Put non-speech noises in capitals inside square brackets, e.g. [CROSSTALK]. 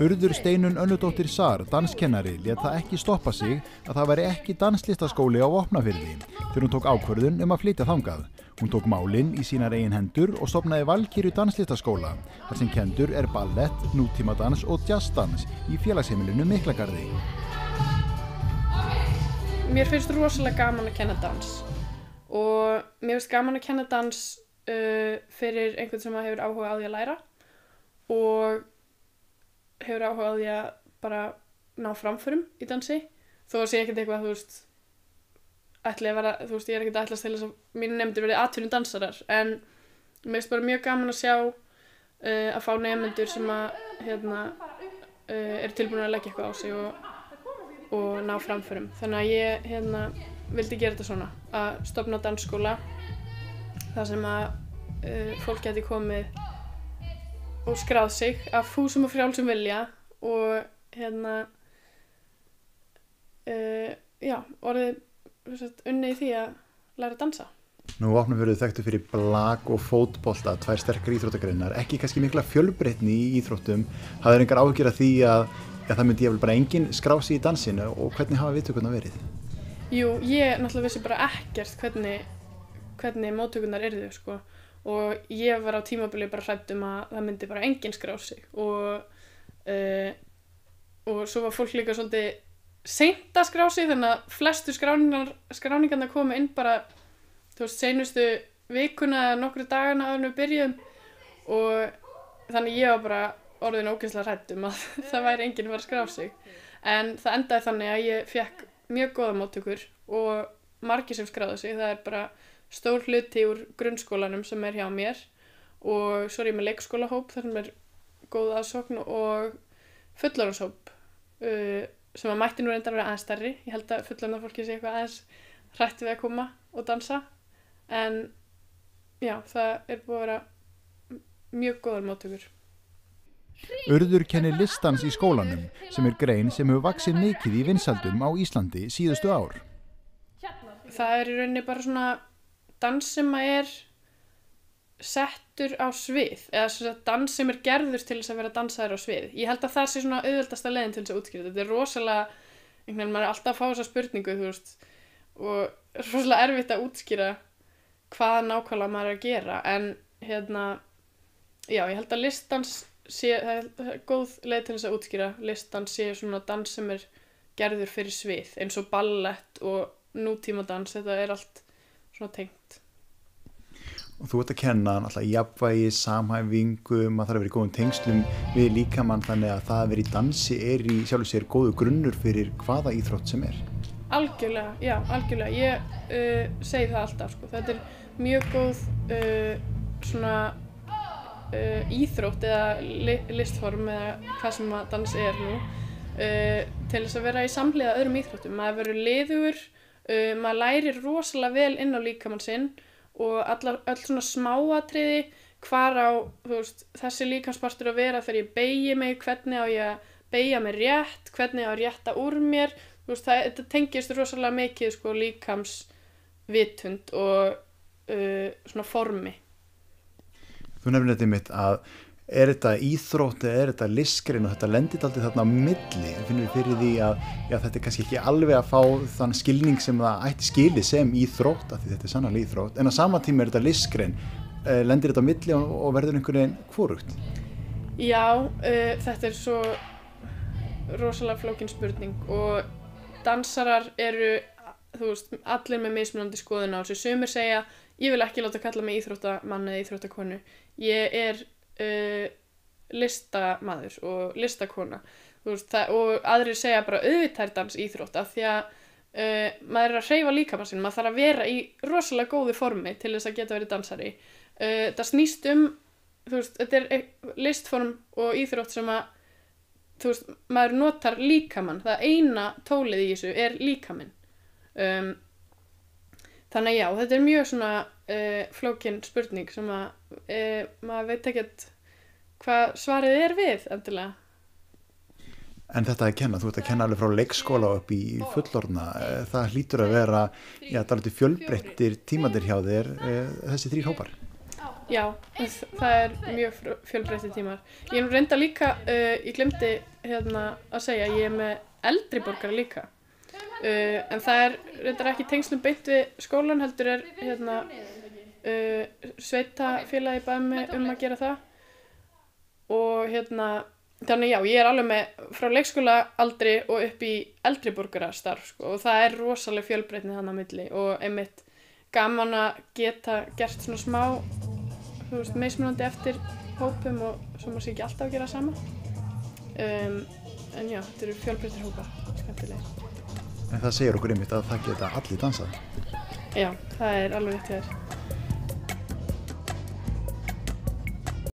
Urður Steinun Önnudóttir Sar, danskennari, let það ekki stoppa sig að það væri ekki danslistaskóli á opnafyrði þegar hún tók ákvörðun um að flytja þangað. Hún tók málinn í sínar eigin hendur og stopnaði Valkyrju danslistaskóla þar sem kendur er ballett, nútímadans og jazzdans í félagsheimilinu Miklagarði. Mér finnst rosalega gaman að kenna dans og mér finnst gaman að kenna dans uh, fyrir einhvern sem hefur áhuga á því að læra og hefur áhuga á því að bara ná framförum í dansi. Þó að sé ekkert eitthvað þú veist ætli að vera, þú veist ég er ekkert að þess að mínu nefndir verið atvinnum dansarar en mér finnst bara mjög gaman að sjá uh, að fá nefndir sem að hérna uh, er tilbúin að leggja eitthvað á sig og, og ná framförum. Þannig að ég hérna vildi gera þetta svona að stopna dansskóla þar sem að uh, fólk geti komið og skráð sig af fúsum og frjálsum vilja og hérna uh, já, orðið unni í því að læra að dansa. Nú opnum við þekktu fyrir blag og fótbolta, tvær sterkar íþróttagreinar, ekki kannski mikla fjölbreytni í íþróttum, hafður engar ágjör að því að, að það myndi ég vel bara enginn skrási í dansinu og hvernig hafa viðtökurna verið? Jú, ég náttúrulega vissi bara ekkert hvernig, hvernig móttökurnar erðu sko og ég var á tímabili bara hrætt um að það myndi bara enginn skrá sig. Og uh, og svo var fólk líka svolítið seint að skrá sig þannig að flestu skráningarna komu inn bara þú veist, seinustu vikuna eða nokkru dagana að við byrjum og þannig ég var bara orðin ógeðslega hrætt um að [LAUGHS] það væri enginn að vera að skrá sig. En það endaði þannig að ég fekk mjög góða móttökur og margi sem skráði sig, það er bara stór hluti úr grunnskólanum sem er hjá mér og svo er ég með leikskólahóp þar sem er góð aðsókn og fullarhanshóp uh, sem að mætti nú reyndar að vera aðeins starri ég held að fullarna fólki sé eitthvað aðeins hrætti við að koma og dansa. En já, það er búið að vera mjög góðar móttökur. Urður kennir listans í skólanum sem er grein sem hefur vaksið mikið í vinsaldum á Íslandi síðustu ár. Það er í rauninni bara svona dans sem er settur á svið eða dans sem er gerður til þess að vera dansaður á svið. Ég held að það sé svona auðvöldasta leðin til þess að útskýra þetta. Er rosalega, einhvern veginn maður er alltaf að fá þessa spurningu þú veist og rosalega erfitt að útskýra hvað nákvæmlega maður er að gera. En hérna já, ég held að listans sé, það er góð leið til þess að útskýra. Listans sé svona dans sem er gerður fyrir svið eins og ballett og nútímadans, þetta er allt svona tengt. Og þú ert að kenna alltaf jafnvægi, samhæfingu maður þarf að vera í góðum tengslum við líkamann þannig að það að vera í dansi er í sjálf sér góðu grunnur fyrir hvaða íþrótt sem er. Algjörlega, já, algjörlega. Ég uh, segi það alltaf sko. þetta er mjög góð uh, svona uh, íþrótt eða li listform eða hvað sem að dans er nú uh, til þess að vera í samlega öðrum íþróttum. Maður verður liður uh, maður lærir rosalega vel inn á líkamann sinn og allar, öll svona smáatriði hvar á veist, þessi líkanspartur að vera þegar ég beigi mig hvernig á ég að beigja mig rétt hvernig á að rétta úr mér. Veist, það, þetta tengist rosalega mikið sko, líkamsvitund og uh, svona formi. Þú nefnir þetta mitt að er þetta íþrótt eða er þetta listgrein og þetta lendir aldrei þarna á milli? En finnir fyrir því að já, þetta er kannski ekki alveg að fá þann skilning sem það ætti skili sem íþrótt af því þetta er sannlega íþrótt en á sama tíma er þetta listgrein. Eh, lendir þetta á milli og, og verður einhvern veginn hvorugt? Já, uh, þetta er svo rosalega flókin spurning og dansarar eru þú veist, allir með mismunandi skoðun á þessu. Sumir segja, ég vil ekki láta kalla mig íþróttamann eða íþróttakonu. Ég er uh, listamaður og listakona. Veist, það, og aðrir segja bara auðvitað dans íþrótt af því að uh, maður er að hreyfa líkamann sin maður þarf að vera í rosalega góði formi til þess að geta verið dansari. Uh, það snýst um veist, þetta er listform og íþrótt sem að veist, maður notar líkamann. Það eina tólið í þessu er líkamann um, þannig já, þetta er mjög svona uh, flókin spurning sem að uh, maður veit ekkert hvað svarið er við endilega En þetta að kenna, þú ert að kenna alveg frá leikskóla upp í fullorna, það hlýtur að vera, já, það er alltaf fjölbreyttir tímandir hjá þér, þessi þrý hópar. Já, það er mjög fjölbreytti tímar. Ég er nú reynda líka, uh, ég glemdi hérna að segja, ég er með eldri borgara líka. Uh, en það er reyndar ekki tengslum beint við skólan, heldur er hérna uh, sveitafélagi bæði mig um að gera það. Og hérna, þannig já, ég er alveg með frá leikskóla aldri og upp í eldri borgara starf, sko. Og það er rosalega fjölbreytni þannig að milli og einmitt gaman að geta gert svona smá þú veist, meismunandi eftir hópum og svo maður sé ekki alltaf að gera sama um, en já, þetta eru fjölbreyttir hópar skemmtilega En það segir okkur einmitt að það geta allir dansað. já, það er alveg rétt hjá þér